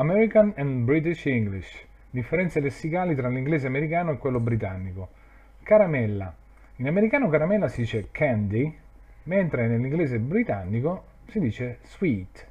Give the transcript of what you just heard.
American and British English. Differenze lessicali tra l'inglese americano e quello britannico. Caramella. In americano caramella si dice candy, mentre nell'inglese britannico si dice sweet.